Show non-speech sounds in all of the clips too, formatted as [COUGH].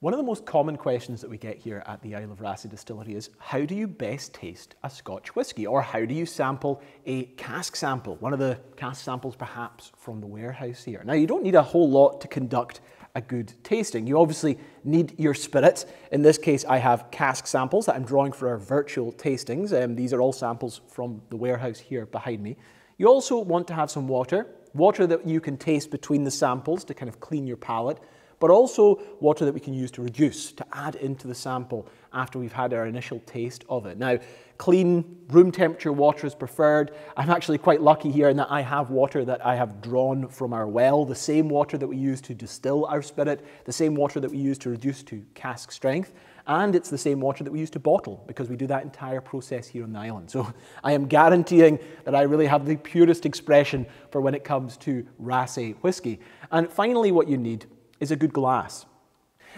One of the most common questions that we get here at the Isle of Raasay Distillery is how do you best taste a Scotch whisky or how do you sample a cask sample, one of the cask samples perhaps from the warehouse here. Now you don't need a whole lot to conduct a good tasting. You obviously need your spirit. In this case I have cask samples that I'm drawing for our virtual tastings. Um, these are all samples from the warehouse here behind me. You also want to have some water, water that you can taste between the samples to kind of clean your palate but also water that we can use to reduce, to add into the sample after we've had our initial taste of it. Now, clean room temperature water is preferred. I'm actually quite lucky here in that I have water that I have drawn from our well, the same water that we use to distill our spirit, the same water that we use to reduce to cask strength, and it's the same water that we use to bottle because we do that entire process here on the island. So I am guaranteeing that I really have the purest expression for when it comes to Raasay whiskey. And finally, what you need is a good glass.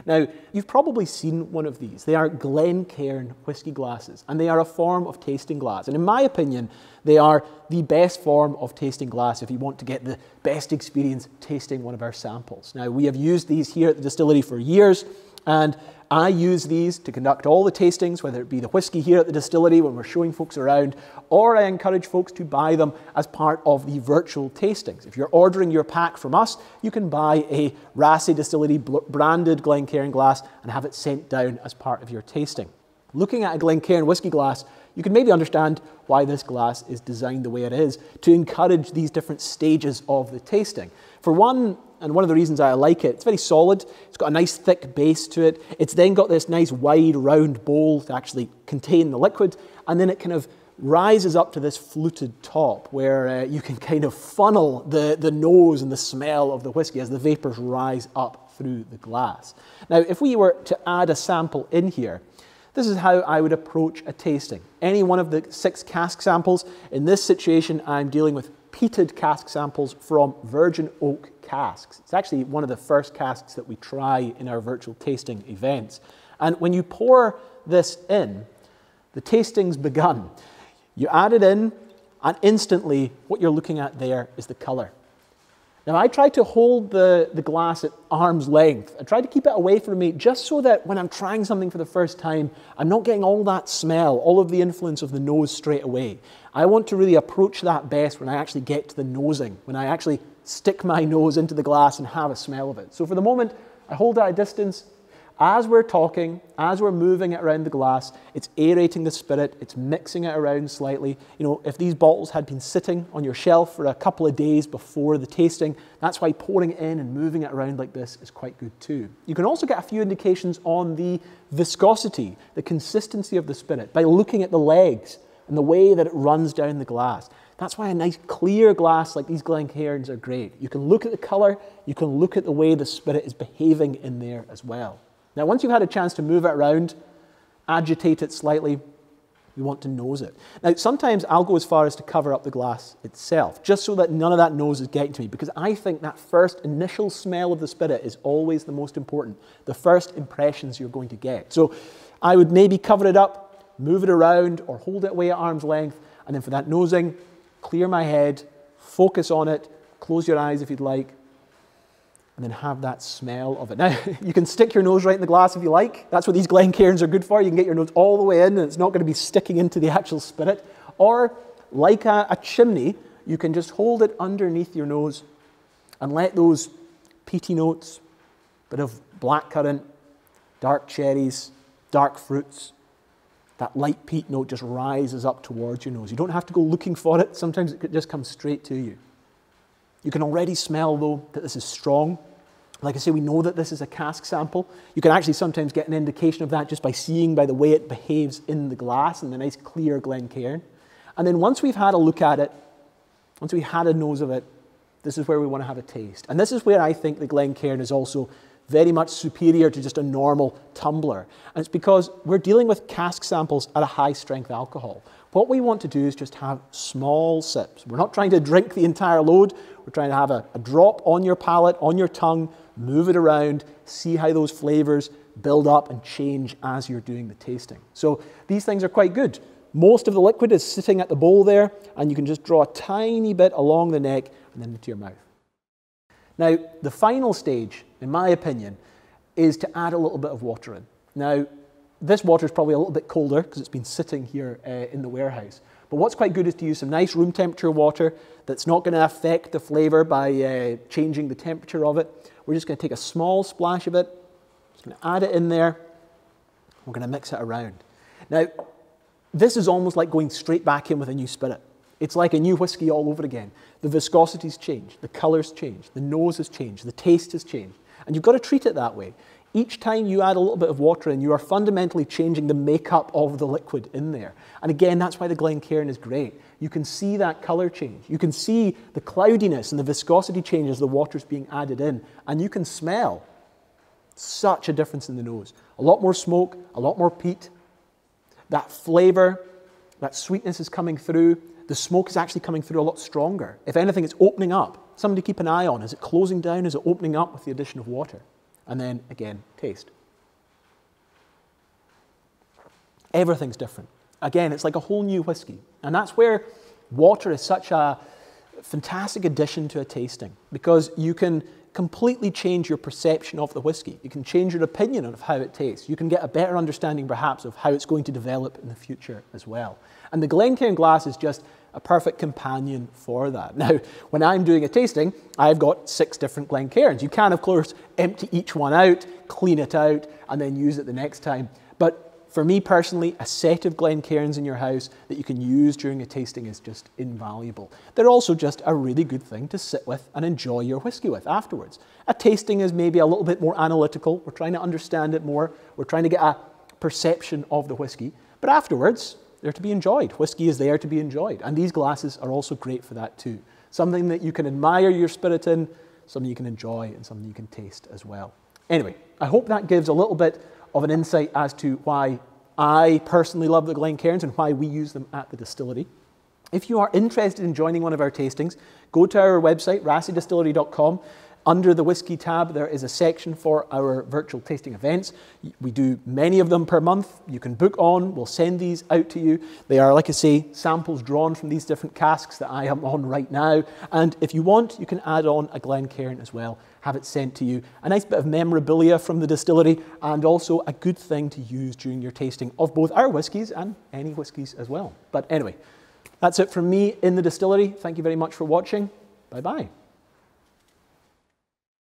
Now, you've probably seen one of these. They are Glencairn whisky glasses, and they are a form of tasting glass. And in my opinion, they are the best form of tasting glass if you want to get the best experience tasting one of our samples. Now, we have used these here at the distillery for years, and I use these to conduct all the tastings, whether it be the whisky here at the distillery when we're showing folks around, or I encourage folks to buy them as part of the virtual tastings. If you're ordering your pack from us, you can buy a Raasay Distillery branded Glencairn glass and have it sent down as part of your tasting. Looking at a Glencairn whisky glass, you can maybe understand why this glass is designed the way it is to encourage these different stages of the tasting. For one, and one of the reasons I like it, it's very solid. It's got a nice thick base to it. It's then got this nice wide round bowl to actually contain the liquid, and then it kind of rises up to this fluted top where uh, you can kind of funnel the, the nose and the smell of the whiskey as the vapors rise up through the glass. Now, if we were to add a sample in here, this is how I would approach a tasting. Any one of the six cask samples, in this situation, I'm dealing with peated cask samples from virgin oak casks. It's actually one of the first casks that we try in our virtual tasting events. And when you pour this in, the tasting's begun. You add it in, and instantly what you're looking at there is the colour. Now, I try to hold the, the glass at arm's length. I try to keep it away from me just so that when I'm trying something for the first time, I'm not getting all that smell, all of the influence of the nose straight away. I want to really approach that best when I actually get to the nosing, when I actually stick my [LAUGHS] nose into the glass and have a smell of it. So for the moment, I hold at a distance, as we're talking, as we're moving it around the glass, it's aerating the spirit, it's mixing it around slightly. You know, if these bottles had been sitting on your shelf for a couple of days before the tasting, that's why pouring it in and moving it around like this is quite good too. You can also get a few indications on the viscosity, the consistency of the spirit by looking at the legs and the way that it runs down the glass. That's why a nice clear glass like these Glencairns are great. You can look at the colour, you can look at the way the spirit is behaving in there as well. Now, once you've had a chance to move it around, agitate it slightly, you want to nose it. Now, sometimes I'll go as far as to cover up the glass itself, just so that none of that nose is getting to me, because I think that first initial smell of the spirit is always the most important, the first impressions you're going to get. So I would maybe cover it up, move it around, or hold it away at arm's length, and then for that nosing, clear my head, focus on it, close your eyes if you'd like, and then have that smell of it. Now, [LAUGHS] you can stick your nose right in the glass if you like. That's what these Glencairns are good for. You can get your nose all the way in and it's not going to be sticking into the [LAUGHS] actual spirit. Or, like a, a chimney, you can just hold it underneath your nose and let those peaty notes, bit of blackcurrant, dark cherries, dark fruits, that light peat note just rises up towards your nose. You don't have to go looking for it. Sometimes it could just comes straight to you. You can already smell, though, that this is strong. Like I say, we know that this is a cask sample. You can actually sometimes get an indication of that just by seeing by the way it behaves in the glass and the nice clear Glencairn. And then once we've had a look at it, once we had a nose of it, this is where we want to have a taste. And this is where I think the Glencairn is also very much superior to just a normal tumbler. And it's because we're dealing with cask samples at a high strength alcohol. What we want to do is just have small sips. We're not trying to drink the entire load. We're trying to have a, a drop on your palate, on your tongue, move it around, see how those flavors build up and change as you're doing the tasting. So these things are quite good. Most of the liquid is sitting at the bowl there, and you can just draw a tiny bit along the neck and then into your mouth. Now, the final stage, in my opinion, is to add a little bit of water in. Now, this water is probably a little bit colder because it's been sitting here uh, in the warehouse. But what's quite good is to use some nice room temperature water that's not going to affect the flavour by uh, changing the temperature of it. We're just going to take a small splash of it, just going to add it in there. We're going to mix it around. Now, this is almost like going straight back in with a new spirit. It's like a new whiskey all over again. The viscosity's changed, the colour's changed, the nose has changed, the taste has changed. And you've got to treat it that way. Each time you add a little bit of water in, you are fundamentally changing the makeup of the liquid in there. And again, that's why the Glencairn is great. You can see that colour change. You can see the cloudiness and the viscosity change as the water's being added in. And you can smell such a difference in the nose. A lot more smoke, a lot more peat. That flavour, that sweetness is coming through. The smoke is actually coming through a lot stronger. If anything, it's opening up. Somebody keep an eye on. Is it closing down? Is it opening up with the addition of water? And then again, taste. Everything's different. Again, it's like a whole new whiskey. And that's where water is such a fantastic addition to a tasting because you can completely change your perception of the whiskey. You can change your opinion of how it tastes. You can get a better understanding, perhaps, of how it's going to develop in the future as well. And the Glencairn glass is just a perfect companion for that. Now, when I'm doing a tasting, I've got six different Glencairns. You can, of course, empty each one out, clean it out, and then use it the next time. But for me personally, a set of Glencairns in your house that you can use during a tasting is just invaluable. They're also just a really good thing to sit with and enjoy your whiskey with afterwards. A tasting is maybe a little bit more analytical. We're trying to understand it more. We're trying to get a perception of the whiskey. But afterwards, they're to be enjoyed. Whiskey is there to be enjoyed. And these glasses are also great for that too. Something that you can admire your spirit in, something you can enjoy, and something you can taste as well. Anyway, I hope that gives a little bit of an insight as to why I personally love the Glencairns and why we use them at the distillery. If you are interested in joining one of our tastings, go to our website, raasaydistillery.com. Under the whisky tab, there is a section for our virtual tasting events. We do many of them per month. You can book on, we'll send these out to you. They are, like I say, samples drawn from these different casks that I am on right now. And if you want, you can add on a Glencairn as well, have it sent to you. A nice bit of memorabilia from the distillery, and also a good thing to use during your tasting of both our whiskies and any whiskies as well. But anyway, that's it from me in the distillery. Thank you very much for watching. Bye bye.